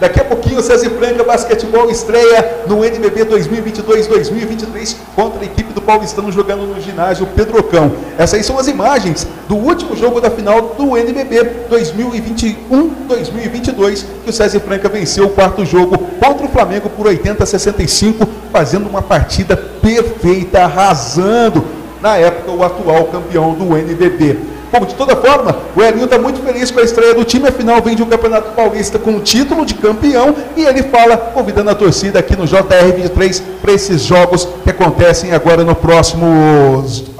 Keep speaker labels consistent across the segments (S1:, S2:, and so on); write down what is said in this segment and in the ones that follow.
S1: Daqui a pouquinho o César Franca Basquetebol estreia no NBB 2022-2023 contra a equipe do Paulistano jogando no ginásio Pedrocão. Essas são as imagens do último jogo da final do NBB 2021-2022 que o César Franca venceu o quarto jogo contra o Flamengo por 80 a 65, fazendo uma partida perfeita, arrasando na época o atual campeão do NBB. Bom, de toda forma, o Elinho está muito feliz com a estreia do time, afinal vem de um Campeonato Paulista com o título de campeão e ele fala, convidando a torcida aqui no JR23 para esses jogos que acontecem agora no próximo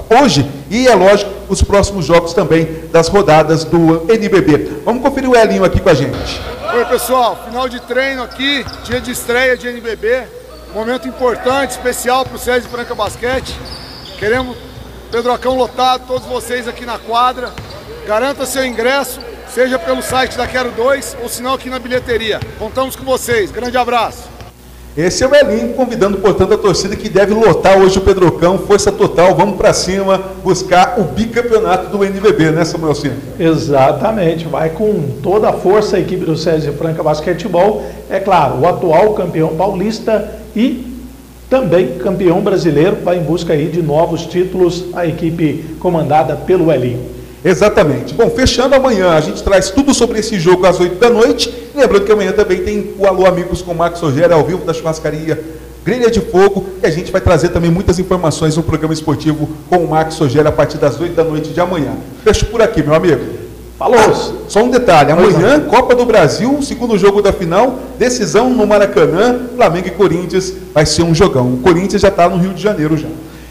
S1: hoje e é lógico os próximos jogos também das rodadas do NBB. Vamos conferir o Elinho aqui com a gente.
S2: Oi pessoal, final de treino aqui, dia de estreia de NBB, momento importante, especial para o César Franca Basquete. Queremos Pedrocão lotado, todos vocês aqui na quadra. Garanta seu ingresso, seja pelo site da Quero 2 ou se não aqui na bilheteria. Contamos com vocês. Grande abraço.
S1: Esse é o Elinho convidando, portanto, a torcida que deve lotar hoje o Pedrocão. Força total, vamos para cima buscar o bicampeonato do NBB, né, Samuel Cinto?
S3: Exatamente, vai com toda a força a equipe do César Franca Basquetebol. É claro, o atual campeão paulista e também campeão brasileiro, vai em busca aí de novos títulos, a equipe comandada pelo Elinho.
S1: Exatamente. Bom, fechando amanhã, a gente traz tudo sobre esse jogo às 8 da noite. Lembrando que amanhã também tem o Alô Amigos com o Marcos Rogério ao vivo da churrascaria Grelha de Fogo, e a gente vai trazer também muitas informações no programa esportivo com o Marcos Rogério a partir das 8 da noite de amanhã. Fecho por aqui, meu amigo. Falou! Só um detalhe, amanhã, Copa do Brasil, segundo jogo da final, decisão no Maracanã, Flamengo e Corinthians, vai ser um jogão. O Corinthians já está no Rio de Janeiro já.